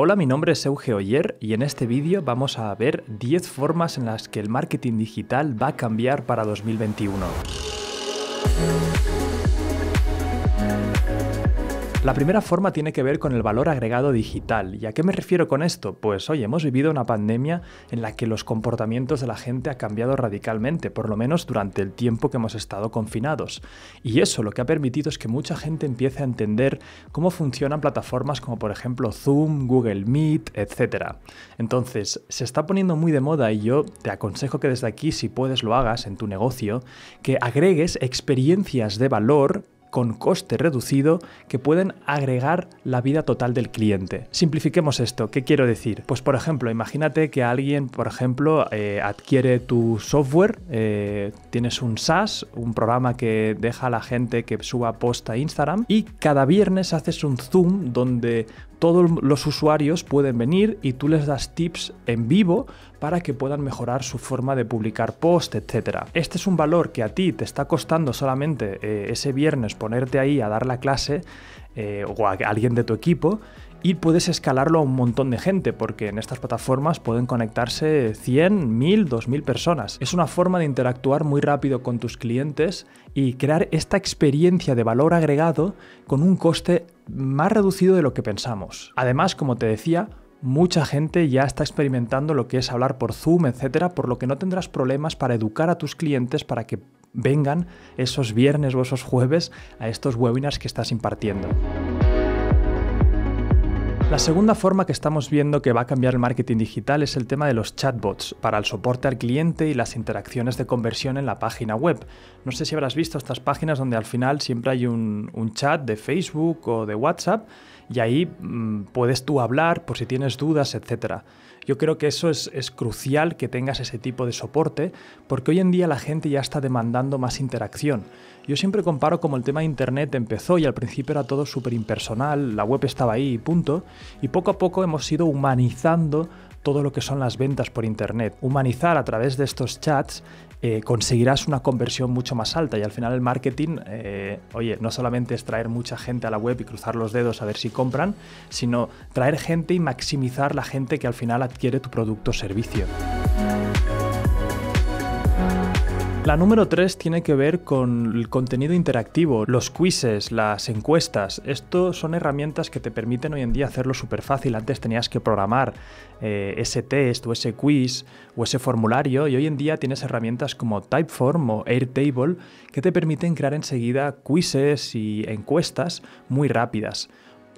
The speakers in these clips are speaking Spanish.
Hola, mi nombre es Euge Oyer y en este vídeo vamos a ver 10 formas en las que el marketing digital va a cambiar para 2021. La primera forma tiene que ver con el valor agregado digital. ¿Y a qué me refiero con esto? Pues hoy hemos vivido una pandemia en la que los comportamientos de la gente ha cambiado radicalmente, por lo menos durante el tiempo que hemos estado confinados. Y eso lo que ha permitido es que mucha gente empiece a entender cómo funcionan plataformas como por ejemplo Zoom, Google Meet, etc. Entonces, se está poniendo muy de moda y yo te aconsejo que desde aquí, si puedes, lo hagas en tu negocio, que agregues experiencias de valor con coste reducido que pueden agregar la vida total del cliente. Simplifiquemos esto, ¿qué quiero decir? Pues por ejemplo, imagínate que alguien, por ejemplo, eh, adquiere tu software, eh, tienes un SaaS, un programa que deja a la gente que suba post a Instagram y cada viernes haces un Zoom donde todos los usuarios pueden venir y tú les das tips en vivo para que puedan mejorar su forma de publicar post, etc. Este es un valor que a ti te está costando solamente eh, ese viernes ponerte ahí a dar la clase eh, o a alguien de tu equipo y puedes escalarlo a un montón de gente, porque en estas plataformas pueden conectarse 100, 1000, 2000 personas. Es una forma de interactuar muy rápido con tus clientes y crear esta experiencia de valor agregado con un coste más reducido de lo que pensamos. Además, como te decía, mucha gente ya está experimentando lo que es hablar por Zoom, etcétera, por lo que no tendrás problemas para educar a tus clientes para que vengan esos viernes o esos jueves a estos webinars que estás impartiendo. La segunda forma que estamos viendo que va a cambiar el marketing digital es el tema de los chatbots para el soporte al cliente y las interacciones de conversión en la página web. No sé si habrás visto estas páginas donde al final siempre hay un, chat de Facebook o de WhatsApp y ahí mm, puedes tú hablar por si tienes dudas, etc. Yo creo que eso es, es, crucial que tengas ese tipo de soporte porque hoy en día la gente ya está demandando más interacción. Yo siempre comparo como el tema de Internet empezó y al principio era todo súper impersonal, la web estaba ahí y punto, y poco a poco hemos ido humanizando todo lo que son las ventas por Internet. Humanizar a través de estos chats eh, conseguirás una conversión mucho más alta y al final el marketing, eh, oye, no solamente es traer mucha gente a la web y cruzar los dedos a ver si compran, sino traer gente y maximizar la gente que al final adquiere tu producto o servicio. La número 3 tiene que ver con el contenido interactivo, los quizzes, las encuestas. Esto son herramientas que te permiten hoy en día hacerlo súper fácil. Antes tenías que programar eh, ese test o ese quiz o ese formulario y hoy en día tienes herramientas como Typeform o Airtable que te permiten crear enseguida quizzes y encuestas muy rápidas.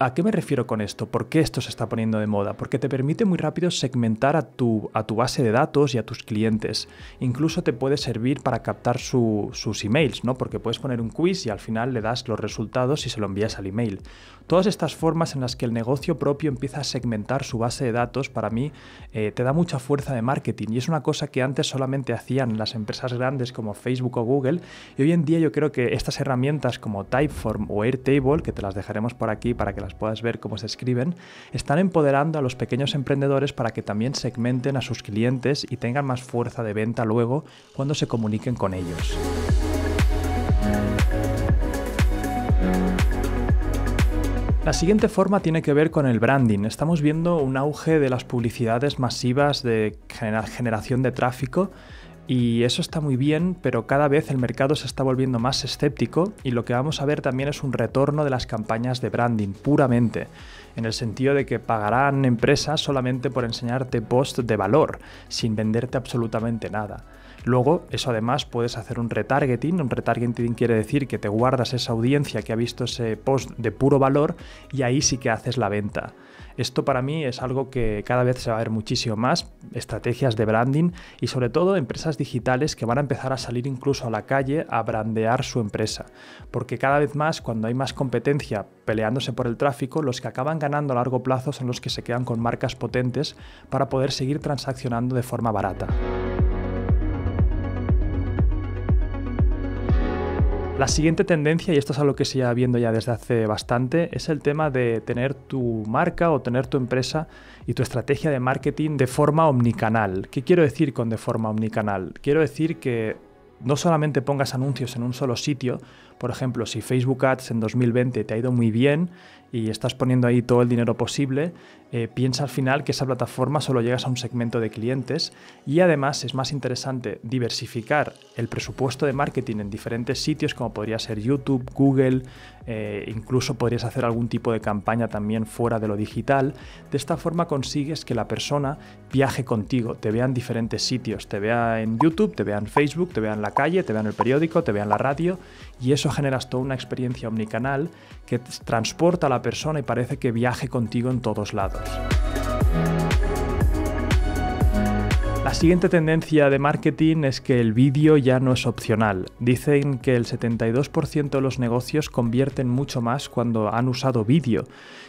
¿A qué me refiero con esto? ¿Por qué esto se está poniendo de moda? Porque te permite muy rápido segmentar a tu, a tu base de datos y a tus clientes. Incluso te puede servir para captar sus emails, ¿no? Porque puedes poner un quiz y al final le das los resultados y se lo envías al email. Todas estas formas en las que el negocio propio empieza a segmentar su base de datos, para mí, eh, te da mucha fuerza de marketing. Y es una cosa que antes solamente hacían las empresas grandes como Facebook o Google. Y hoy en día yo creo que estas herramientas como Typeform o Airtable, que te las dejaremos por aquí para que las puedas ver cómo se escriben, están empoderando a los pequeños emprendedores para que también segmenten a sus clientes y tengan más fuerza de venta luego cuando se comuniquen con ellos. La siguiente forma tiene que ver con el branding. Estamos viendo un auge de las publicidades masivas de generación de tráfico y eso está muy bien, pero cada vez el mercado se está volviendo más escéptico y lo que vamos a ver también es un retorno de las campañas de branding puramente, en el sentido de que pagarán empresas solamente por enseñarte post de valor, sin venderte absolutamente nada. Luego, eso además puedes hacer un retargeting. Un retargeting quiere decir que te guardas esa audiencia que ha visto ese post de puro valor y ahí sí que haces la venta. Esto para mí es algo que cada vez se va a ver muchísimo más, estrategias de branding y sobre todo empresas digitales que van a empezar a salir incluso a la calle a brandear su empresa. Porque cada vez más cuando hay más competencia peleándose por el tráfico, los que acaban ganando a largo plazo son los que se quedan con marcas potentes para poder seguir transaccionando de forma barata. La siguiente tendencia, y esto es algo que se lleva viendo ya desde hace bastante, es el tema de tener tu marca o tener tu empresa y tu estrategia de marketing de forma omnicanal. ¿Qué quiero decir con de forma omnicanal? Quiero decir que no solamente pongas anuncios en un solo sitio, Por ejemplo, si Facebook Ads en 2020 te ha ido muy bien y estás poniendo ahí todo el dinero posible, eh, piensa al final que esa plataforma solo llegas a un segmento de clientes y además es más interesante diversificar el presupuesto de marketing en diferentes sitios como podría ser YouTube, Google, eh, incluso podrías hacer algún tipo de campaña también fuera de lo digital. De esta forma consigues que la persona viaje contigo, te vea en diferentes sitios, te vea en YouTube, te vea en Facebook, te vea en la calle, te vea en el periódico, te vea en la radio y eso generas toda una experiencia omnicanal que transporta a la persona y parece que viaje contigo en todos lados. La siguiente tendencia de marketing es que el vídeo ya no es opcional. Dicen que el 72% de los negocios convierten mucho más cuando han usado vídeo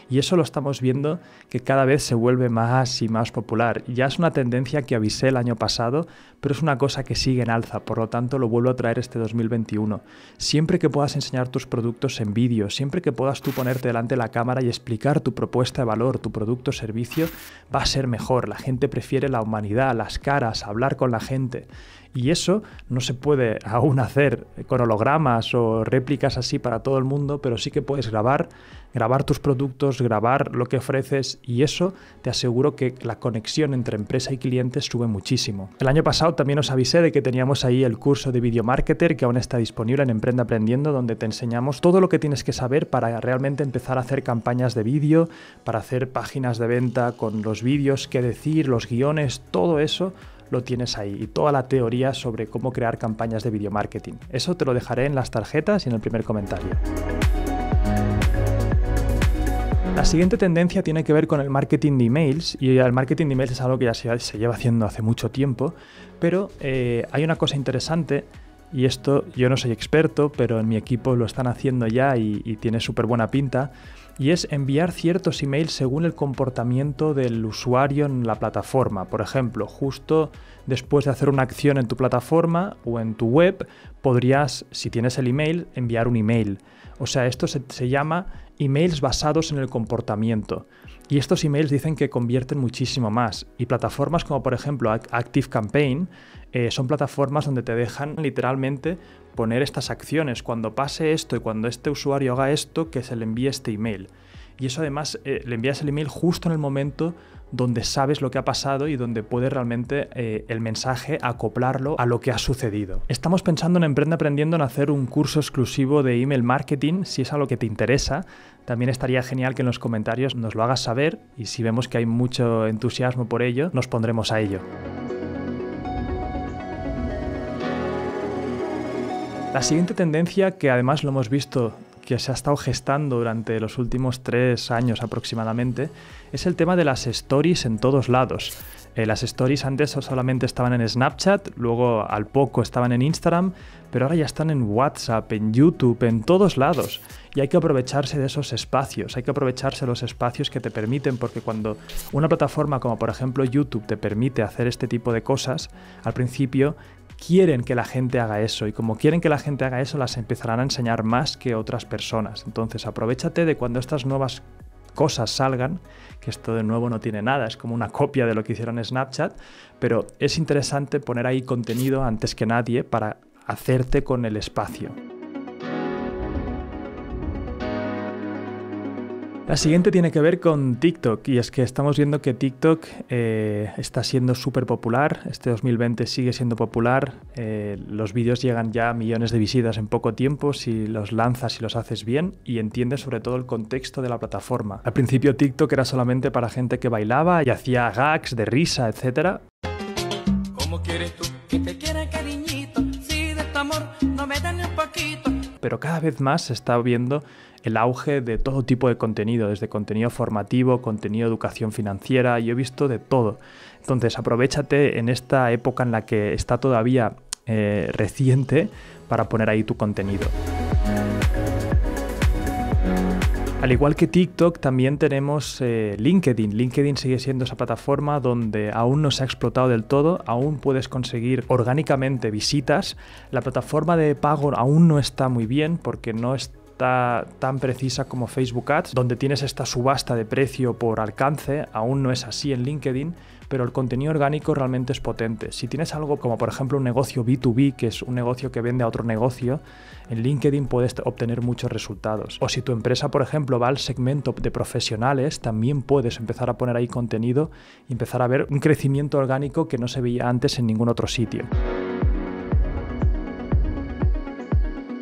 y eso lo estamos viendo que cada vez se vuelve más y más popular. Ya es una tendencia que avisé el año pasado, pero es una cosa que sigue en alza, por lo tanto lo vuelvo a traer este 2021. Siempre que puedas enseñar tus productos en vídeo, siempre que puedas tú ponerte delante de la cámara y explicar tu propuesta de valor, tu producto o servicio, va a ser mejor. La gente prefiere la humanidad, las caras, hablar con la gente. Y eso no se puede aún hacer con hologramas o réplicas así para todo el mundo, pero sí que puedes grabar, grabar tus productos, grabar lo que ofreces y eso te aseguro que la conexión entre empresa y clientes sube muchísimo. El año pasado también os avisé de que teníamos ahí el curso de Video Marketer que aún está disponible en Emprenda Aprendiendo, donde te enseñamos todo lo que tienes que saber para realmente empezar a hacer campañas de vídeo, para hacer páginas de venta con los vídeos, qué decir, los guiones, todo eso lo tienes ahí y toda la teoría sobre cómo crear campañas de video marketing. Eso te lo dejaré en las tarjetas y en el primer comentario. La siguiente tendencia tiene que ver con el marketing de emails y el marketing de emails es algo que ya se, lleva haciendo hace mucho tiempo, pero eh, hay una cosa interesante y esto yo no soy experto, pero en mi equipo lo están haciendo ya y, tiene súper buena pinta, y es enviar ciertos emails según el comportamiento del usuario en la plataforma. Por ejemplo, justo después de hacer una acción en tu plataforma o en tu web, podrías, si tienes el email, enviar un email. O sea, esto se, llama emails basados en el comportamiento. Y estos emails dicen que convierten muchísimo más. Y plataformas como por ejemplo ActiveCampaign eh, son plataformas donde te dejan literalmente poner estas acciones. Cuando pase esto y cuando este usuario haga esto, que se le envíe este email. Y eso además eh, le envías el email justo en el momento donde sabes lo que ha pasado y donde puedes realmente eh, el mensaje acoplarlo a lo que ha sucedido. Estamos pensando en Emprende Aprendiendo en hacer un curso exclusivo de email marketing, si es algo que te interesa. También estaría genial que en los comentarios nos lo hagas saber y si vemos que hay mucho entusiasmo por ello, nos pondremos a ello. La siguiente tendencia, que además lo hemos visto que se ha estado gestando durante los últimos tres años aproximadamente, es el tema de las stories en todos lados. Eh, las stories antes solamente estaban en Snapchat, luego al poco estaban en Instagram, pero ahora ya están en WhatsApp, en YouTube, en todos lados. Y hay que aprovecharse de esos espacios, hay que aprovecharse los espacios que te permiten, porque cuando una plataforma como por ejemplo YouTube te permite hacer este tipo de cosas, al principio quieren que la gente haga eso y como quieren que la gente haga eso las empezarán a enseñar más que otras personas. Entonces aprovechate de cuando estas nuevas cosas salgan, que esto de nuevo no tiene nada, es como una copia de lo que hicieron Snapchat, pero es interesante poner ahí contenido antes que nadie para hacerte con el espacio. La siguiente tiene que ver con TikTok y es que estamos viendo que TikTok eh, está siendo súper popular, este 2020 sigue siendo popular, eh, los vídeos llegan ya a millones de visitas en poco tiempo si los lanzas y los haces bien y entiendes sobre todo el contexto de la plataforma. Al principio TikTok era solamente para gente que bailaba y hacía gags de risa, etc. quieres tú que te cariñito? Si de amor no me dan un poquito. Pero cada vez más se está viendo el auge de todo tipo de contenido, desde contenido formativo, contenido de educación financiera, yo he visto de todo. Entonces, aprovechate en esta época en la que está todavía eh, reciente para poner ahí tu contenido. Al igual que TikTok, también tenemos eh, LinkedIn. LinkedIn sigue siendo esa plataforma donde aún no se ha explotado del todo, aún puedes conseguir orgánicamente visitas. La plataforma de pago aún no está muy bien porque no es tan precisa como Facebook Ads, donde tienes esta subasta de precio por alcance, aún no es así en LinkedIn, pero el contenido orgánico realmente es potente. Si tienes algo como por ejemplo un negocio B2B, que es un negocio que vende a otro negocio, en LinkedIn puedes obtener muchos resultados. O si tu empresa, por ejemplo, va al segmento de profesionales, también puedes empezar a poner ahí contenido y empezar a ver un crecimiento orgánico que no se veía antes en ningún otro sitio.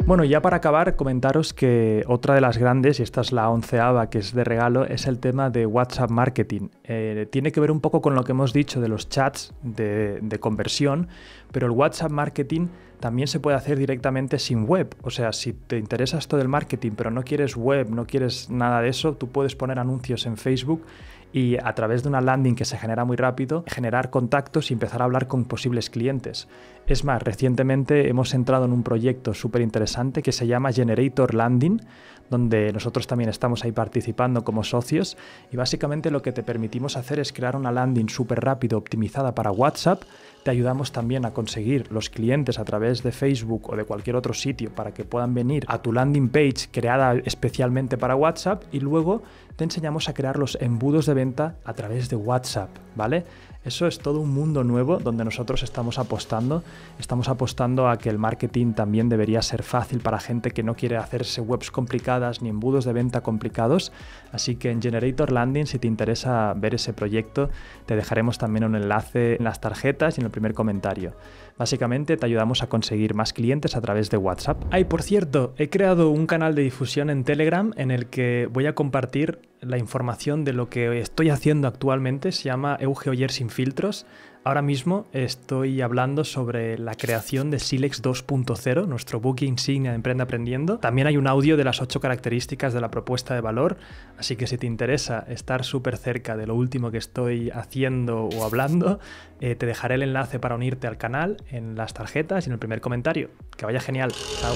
Bueno, ya para acabar, comentaros que otra de las grandes, y esta es la onceava que es de regalo, es el tema de WhatsApp Marketing. Eh, tiene que ver un poco con lo que hemos dicho de los chats de, conversión, pero el WhatsApp Marketing también se puede hacer directamente sin web. O sea, si te interesa esto del marketing, pero no quieres web, no quieres nada de eso, tú puedes poner anuncios en Facebook y a través de una landing que se genera muy rápido, generar contactos y empezar a hablar con posibles clientes. Es más, recientemente hemos entrado en un proyecto súper interesante que se llama Generator Landing, donde nosotros también estamos ahí participando como socios y básicamente lo que te permitimos hacer es crear una landing súper rápido optimizada para WhatsApp. Te ayudamos también a conseguir los clientes a través de Facebook o de cualquier otro sitio para que puedan venir a tu landing page creada especialmente para WhatsApp y luego te enseñamos a crear los embudos de venta a través de WhatsApp, ¿vale? Eso es todo un mundo nuevo donde nosotros estamos apostando. Estamos apostando a que el marketing también debería ser fácil para gente que no quiere hacerse webs complicadas ni embudos de venta complicados. Así que en Generator Landing, si te interesa ver ese proyecto, te dejaremos también un enlace en las tarjetas y en el primer comentario. Básicamente te ayudamos a conseguir más clientes a través de WhatsApp. Ay, por cierto, he creado un canal de difusión en Telegram en el que voy a compartir la información de lo que estoy haciendo actualmente. Se llama Euge sin filtros. Ahora mismo estoy hablando sobre la creación de Silex 2.0, nuestro book insignia de Emprende Aprendiendo. También hay un audio de las ocho características de la propuesta de valor, así que si te interesa estar súper cerca de lo último que estoy haciendo o hablando, eh, te dejaré el enlace para unirte al canal en las tarjetas y en el primer comentario. Que vaya genial. Chao.